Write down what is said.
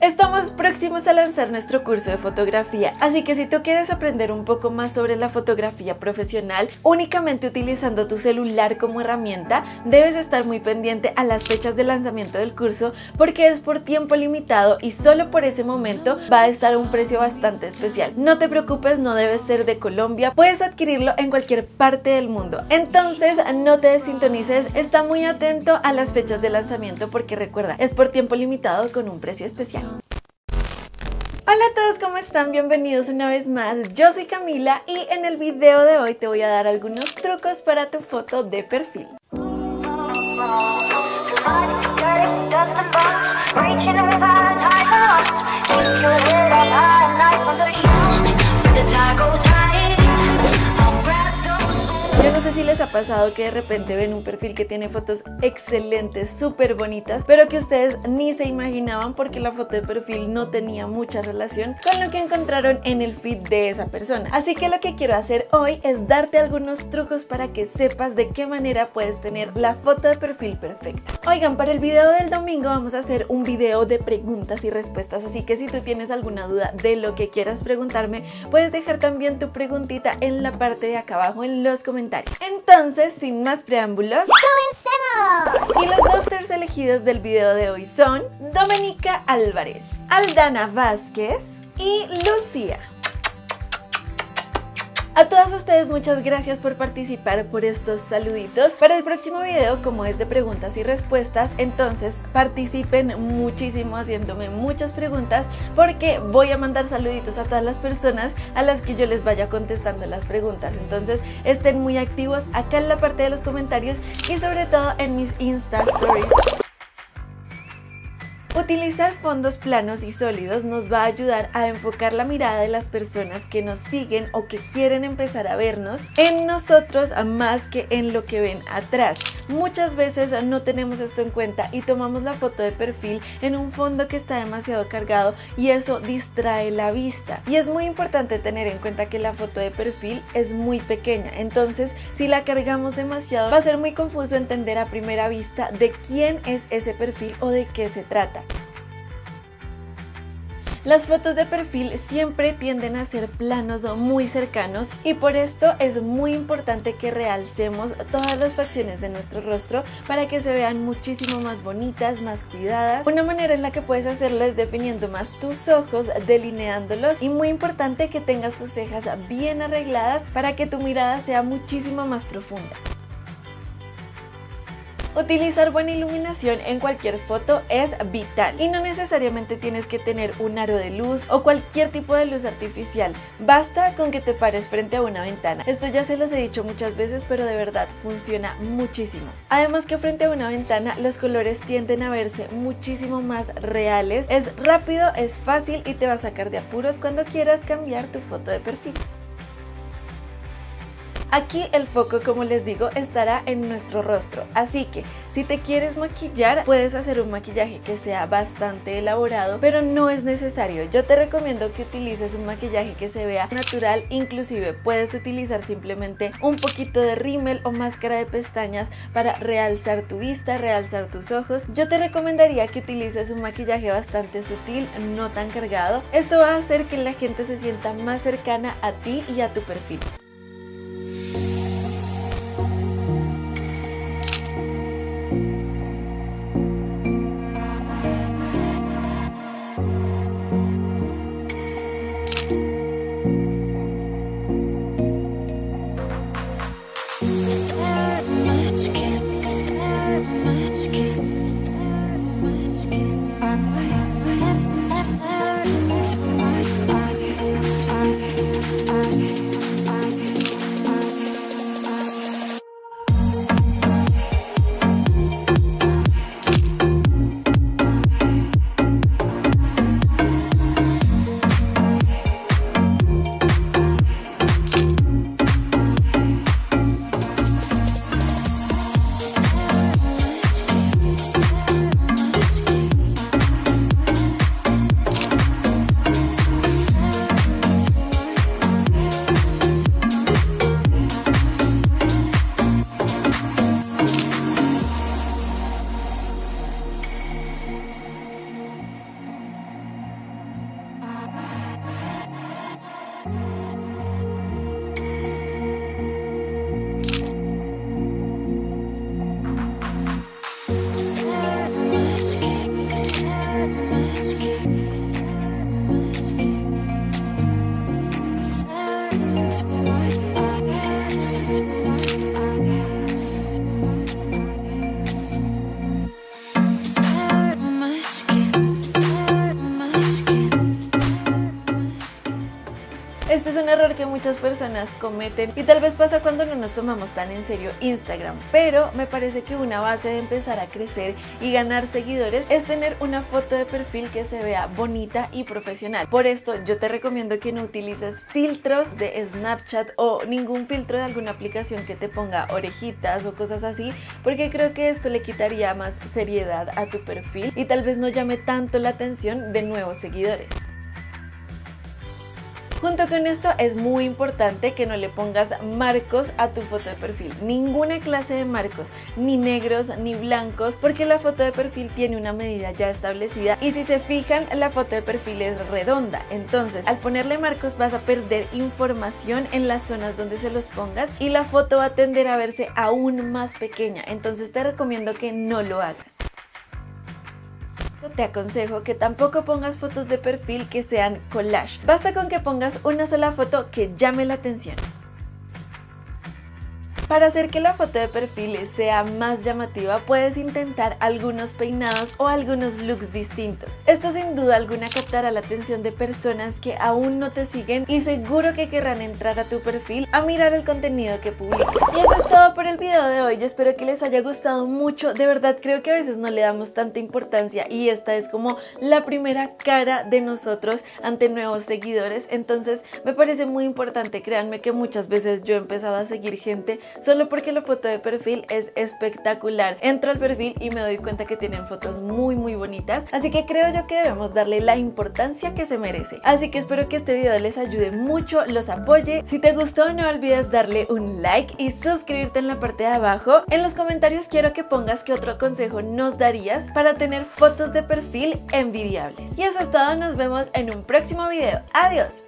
Estamos próximos a lanzar nuestro curso de fotografía, así que si tú quieres aprender un poco más sobre la fotografía profesional únicamente utilizando tu celular como herramienta, debes estar muy pendiente a las fechas de lanzamiento del curso porque es por tiempo limitado y solo por ese momento va a estar a un precio bastante especial. No te preocupes, no debes ser de Colombia, puedes adquirirlo en cualquier parte del mundo. Entonces no te desintonices, está muy atento a las fechas de lanzamiento porque recuerda, es por tiempo limitado con un precio especial. Hola a todos, ¿cómo están? Bienvenidos una vez más. Yo soy Camila y en el video de hoy te voy a dar algunos trucos para tu foto de perfil. Pasado que de repente ven un perfil que tiene fotos excelentes, súper bonitas, pero que ustedes ni se imaginaban porque la foto de perfil no tenía mucha relación con lo que encontraron en el feed de esa persona. Así que lo que quiero hacer hoy es darte algunos trucos para que sepas de qué manera puedes tener la foto de perfil perfecta. Oigan, para el video del domingo vamos a hacer un video de preguntas y respuestas, así que si tú tienes alguna duda de lo que quieras preguntarme, puedes dejar también tu preguntita en la parte de acá abajo en los comentarios entonces, sin más preámbulos, ¡comencemos! Y los dos elegidos del video de hoy son Domenica Álvarez, Aldana Vázquez y Lucía. A todas ustedes muchas gracias por participar por estos saluditos. Para el próximo video, como es de preguntas y respuestas, entonces participen muchísimo haciéndome muchas preguntas porque voy a mandar saluditos a todas las personas a las que yo les vaya contestando las preguntas. Entonces estén muy activos acá en la parte de los comentarios y sobre todo en mis Insta Stories. Utilizar fondos planos y sólidos nos va a ayudar a enfocar la mirada de las personas que nos siguen o que quieren empezar a vernos en nosotros más que en lo que ven atrás. Muchas veces no tenemos esto en cuenta y tomamos la foto de perfil en un fondo que está demasiado cargado y eso distrae la vista. Y es muy importante tener en cuenta que la foto de perfil es muy pequeña, entonces si la cargamos demasiado va a ser muy confuso entender a primera vista de quién es ese perfil o de qué se trata. Las fotos de perfil siempre tienden a ser planos o muy cercanos y por esto es muy importante que realcemos todas las facciones de nuestro rostro para que se vean muchísimo más bonitas, más cuidadas. Una manera en la que puedes hacerlo es definiendo más tus ojos, delineándolos y muy importante que tengas tus cejas bien arregladas para que tu mirada sea muchísimo más profunda. Utilizar buena iluminación en cualquier foto es vital y no necesariamente tienes que tener un aro de luz o cualquier tipo de luz artificial. Basta con que te pares frente a una ventana. Esto ya se los he dicho muchas veces, pero de verdad funciona muchísimo. Además que frente a una ventana los colores tienden a verse muchísimo más reales. Es rápido, es fácil y te va a sacar de apuros cuando quieras cambiar tu foto de perfil. Aquí el foco, como les digo, estará en nuestro rostro, así que si te quieres maquillar, puedes hacer un maquillaje que sea bastante elaborado, pero no es necesario. Yo te recomiendo que utilices un maquillaje que se vea natural, inclusive puedes utilizar simplemente un poquito de rímel o máscara de pestañas para realzar tu vista, realzar tus ojos. Yo te recomendaría que utilices un maquillaje bastante sutil, no tan cargado. Esto va a hacer que la gente se sienta más cercana a ti y a tu perfil. Error que muchas personas cometen y tal vez pasa cuando no nos tomamos tan en serio Instagram, pero me parece que una base de empezar a crecer y ganar seguidores es tener una foto de perfil que se vea bonita y profesional. Por esto yo te recomiendo que no utilices filtros de Snapchat o ningún filtro de alguna aplicación que te ponga orejitas o cosas así, porque creo que esto le quitaría más seriedad a tu perfil y tal vez no llame tanto la atención de nuevos seguidores. Junto con esto es muy importante que no le pongas marcos a tu foto de perfil. Ninguna clase de marcos, ni negros ni blancos, porque la foto de perfil tiene una medida ya establecida y si se fijan la foto de perfil es redonda. Entonces al ponerle marcos vas a perder información en las zonas donde se los pongas y la foto va a tender a verse aún más pequeña. Entonces te recomiendo que no lo hagas. Te aconsejo que tampoco pongas fotos de perfil que sean collage. Basta con que pongas una sola foto que llame la atención. Para hacer que la foto de perfil sea más llamativa puedes intentar algunos peinados o algunos looks distintos. Esto sin duda alguna captará la atención de personas que aún no te siguen y seguro que querrán entrar a tu perfil a mirar el contenido que publicas. Y eso es todo por el video de hoy, yo espero que les haya gustado mucho, de verdad creo que a veces no le damos tanta importancia y esta es como la primera cara de nosotros ante nuevos seguidores, entonces me parece muy importante, créanme que muchas veces yo he empezado a seguir gente solo porque la foto de perfil es espectacular. Entro al perfil y me doy cuenta que tienen fotos muy muy bonitas, así que creo yo que debemos darle la importancia que se merece. Así que espero que este video les ayude mucho, los apoye. Si te gustó no olvides darle un like y suscribirte en la parte de abajo. En los comentarios quiero que pongas qué otro consejo nos darías para tener fotos de perfil envidiables. Y eso es todo, nos vemos en un próximo video. Adiós.